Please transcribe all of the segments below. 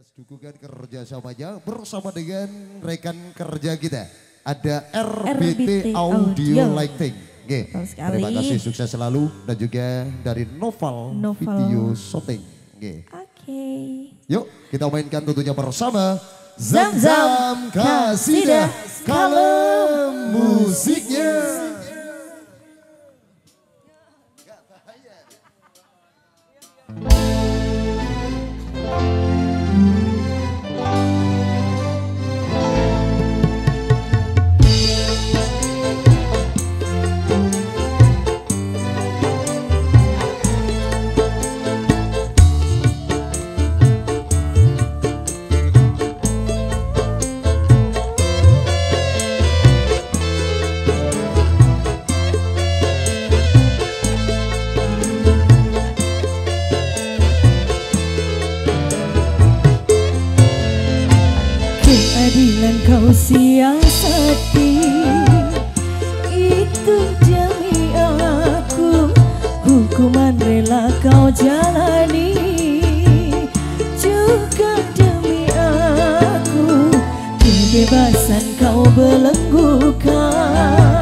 atas dukungan kerjasamanya bersama dengan rekan kerja kita. Ada RBT, RBT Audio, Audio. Lighting. Oke, terima kasih sukses selalu dan juga dari Noval, Noval. Video Shooting. Oke. Oke. Yuk kita mainkan tentunya bersama Zam Zam Kasidah Kalem musiknya. Kau siasati Itu demi aku Hukuman rela kau jalani. Juga demi aku Kebebasan kau belenggukan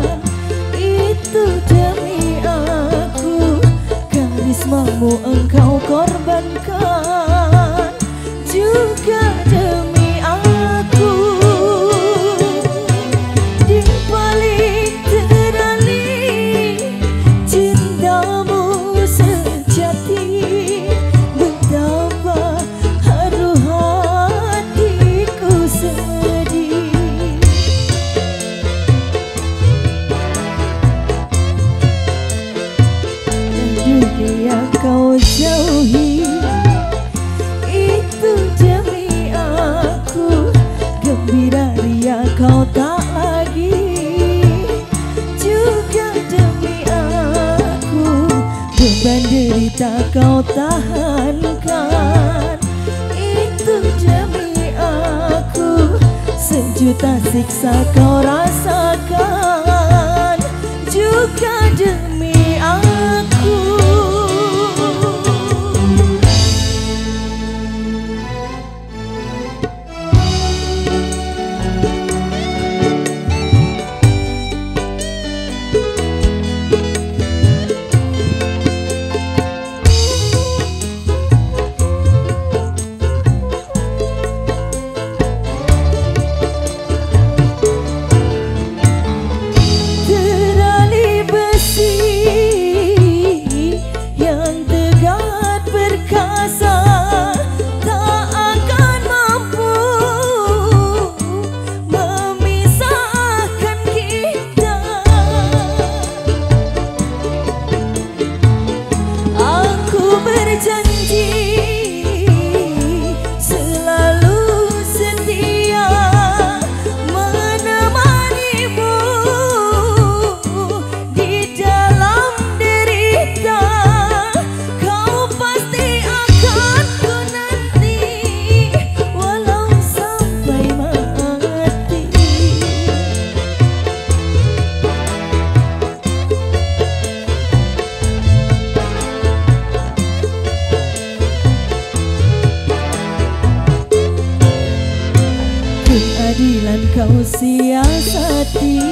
Sejuta siksa kau rasakan kau siasati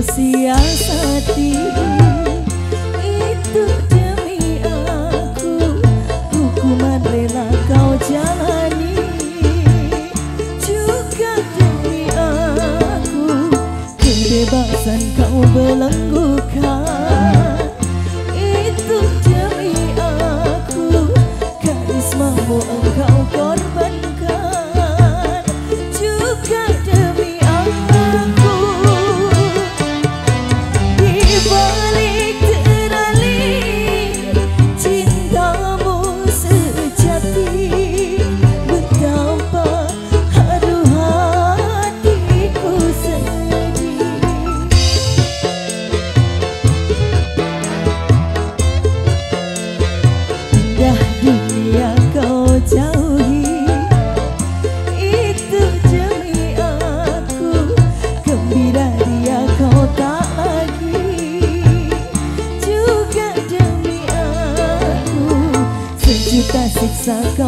siasati itu demi aku. Hukuman rela kau jalani juga demi aku. Kebebasan kau belenggukan